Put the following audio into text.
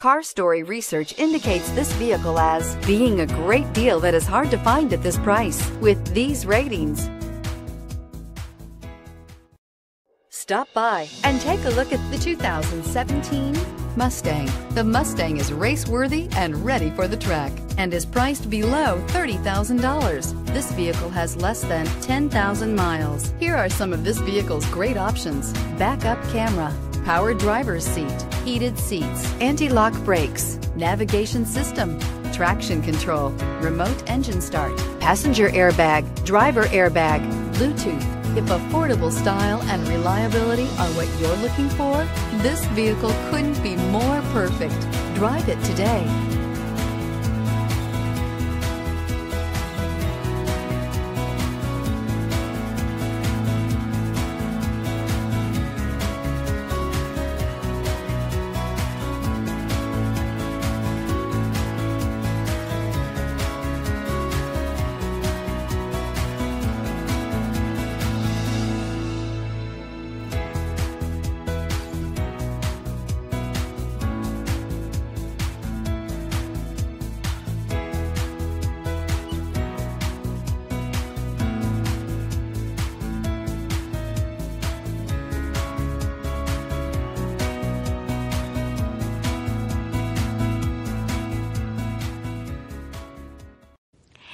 CarStory research indicates this vehicle as being a great deal that is hard to find at this price with these ratings. Stop by and take a look at the 2017 Mustang. The Mustang is race-worthy and ready for the track and is priced below $30,000. This vehicle has less than 10,000 miles. Here are some of this vehicle's great options. Backup camera, power driver's seat, heated seats, anti-lock brakes, navigation system, traction control, remote engine start, passenger airbag, driver airbag, Bluetooth. If affordable style and reliability are what you're looking for, this vehicle couldn't be more perfect. Drive it today.